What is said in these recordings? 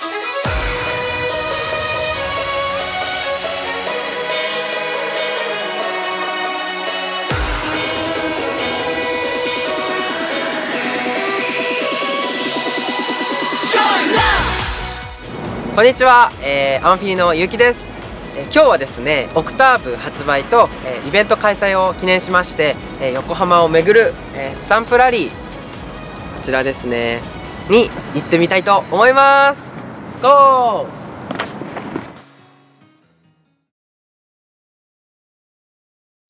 こんにちは、えー、アンフィリのゆうきです、えー、今日はですねオクターブ発売と、えー、イベント開催を記念しまして、え横浜を巡る、えスタンプラリーこちらですねに行ってみたいと思います。ゴー。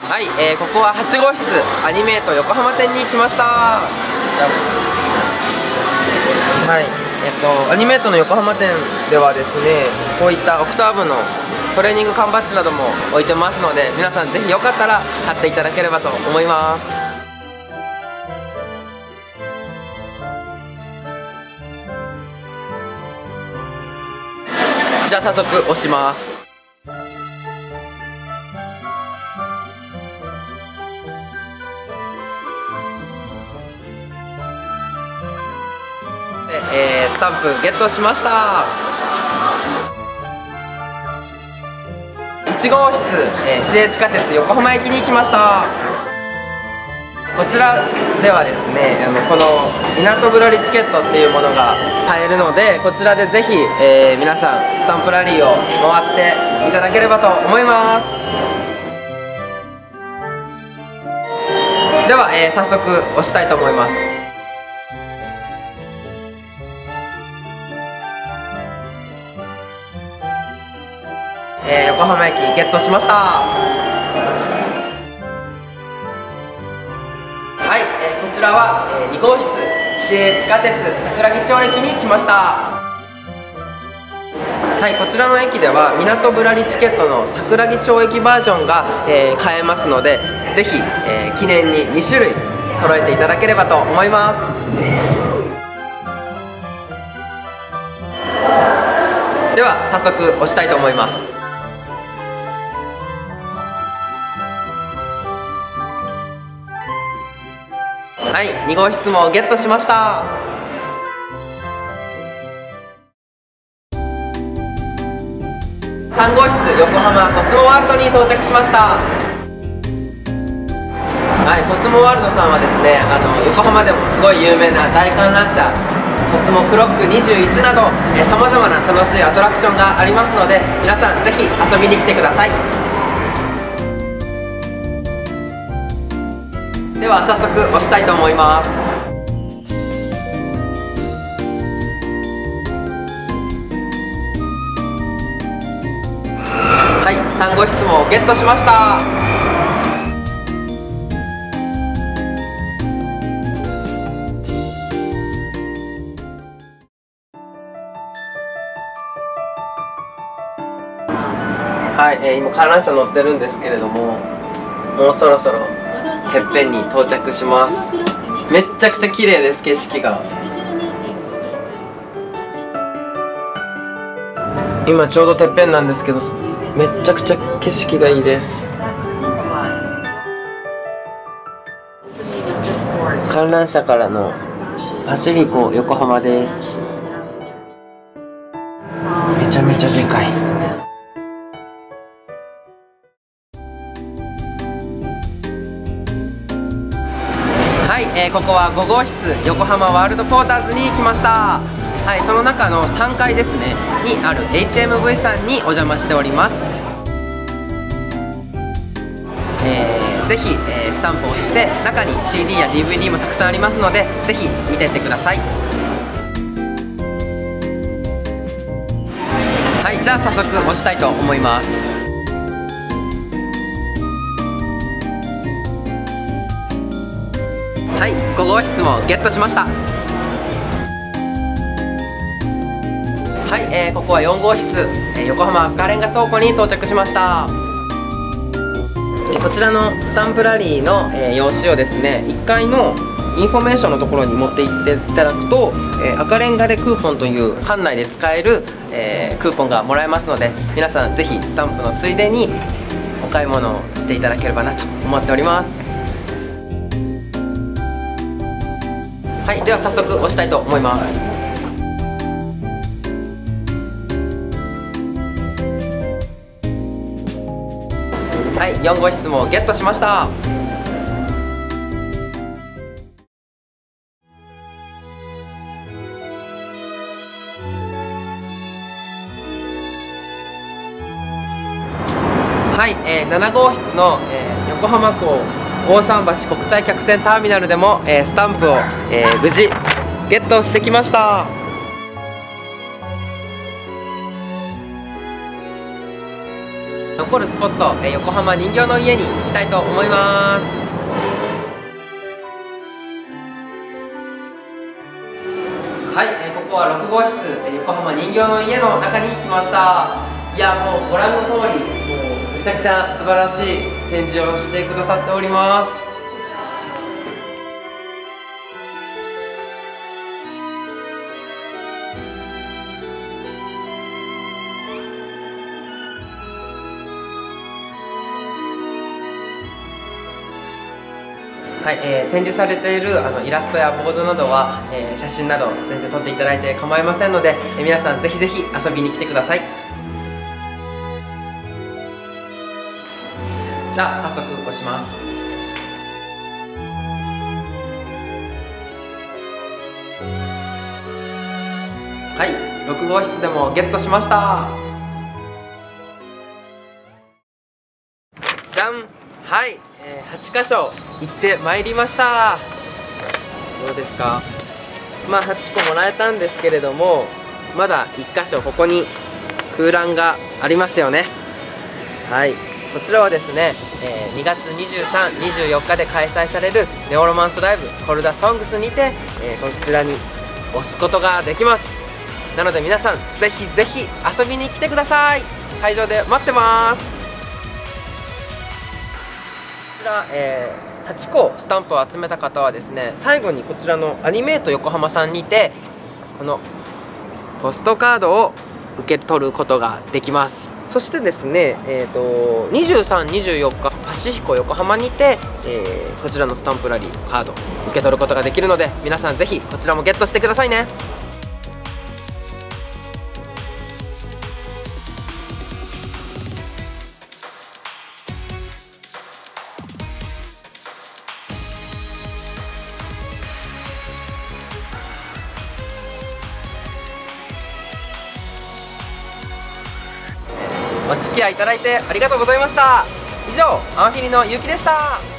はい、えー、ここは8号室アニメート横浜店に来ました。はいえっと、アニメートの横浜店ではですねこういったオクターブのトレーニング缶バッジなども置いてますので皆さんぜひよかったら買っていただければと思います。じゃあ早速押します。えー、スタンプゲットしました。1号室、えー、市営地下鉄横浜駅に来ました。こちらではですねあのこの港ぶらりチケットっていうものが買えるのでこちらでぜひ、えー、皆さんスタンプラリーを回っていただければと思います。では、えー、早速押したいと思います。えー、横浜駅ゲットしました。ちらは、え、2号室市営地下鉄桜木町駅に来ました。はい、こちらの駅では港ぶらりチケットの桜木町駅バージョンが、えー、買えますのでぜひ、えー、記念に2種類揃えていただければと思います。では早速押したいと思います。はい2号室もゲットしました。3号室横浜コスモワールドに到着しました。はいコスモワールドさんはですねあの横浜でもすごい有名な大観覧車コスモクロック21などさまざまな楽しいアトラクションがありますので皆さんぜひ遊びに来てください。では早速押したいと思います。はい3号室もゲットしました。はい、えー、今観覧車乗ってるんですけれどももうそろそろてっぺんに到着します。めっちゃくちゃ綺麗です景色が。今ちょうどてっぺんなんですけどめっちゃくちゃ景色がいいです。観覧車からのパシフィコ横浜です。めちゃめちゃでかい。えー、ここは5号室横浜ワールドポーターズに来ました。はいその中の3階ですねにある HMV さんにお邪魔しております。えー、ぜひ、えー、スタンプをして中に CD や DVD もたくさんありますのでぜひ見てってください。はいじゃあ早速押したいと思います。はい5号室もゲットしました。はい、えー、ここは4号室、えー、横浜赤レンガ倉庫に到着しました。こちらのスタンプラリーの、えー、用紙をですね1階のインフォメーションのところに持って行っていただくと、えー、赤レンガでクーポンという館内で使える、えー、クーポンがもらえますので皆さんぜひスタンプのついでにお買い物をしていただければなと思っております。はいでは早速押したいと思います、はいはい、4号室もゲットしました。はい、えー、7号室の、えー、横浜港大桟橋国際客船ターミナルでも、えー、スタンプを、えー、無事ゲットしてきました。残るスポット、えー、横浜人形の家に行きたいと思います。はい、えー、ここは6号室、えー、横浜人形の家の中に来ました。いやもうご覧の通りもうめちゃくちゃ素晴らしい展示をしてくださっておりますはい、えー、展示されているあのイラストやボードなどは、えー、写真など全然撮っていただいて構いませんので、えー、皆さんぜひぜひ遊びに来てください。じゃあ早速押します。はい6号室でもゲットしました。じゃん。はい、えー、8箇所行ってまいりました。どうですか？まあ8個もらえたんですけれどもまだ1箇所ここに空欄がありますよね。はい。こちらはですね、えー、2月23、24日で開催されるネオロマンスライブコルダソングスにて、えー、こちらに押すことができます。なので皆さんぜひぜひ遊びに来てください。会場で待ってます。こちら、えー、8個スタンプを集めた方はですね最後にこちらのアニメート横浜さんにてこのポストカードを受け取ることができます。そしてですね、えーと、23、24日パシフィコ横浜にて、えー、こちらのスタンプラリーカード受け取ることができるので皆さんぜひこちらもゲットしてくださいね。お付き合いいただいてありがとうございました。以上アンフィリのゆうきでした。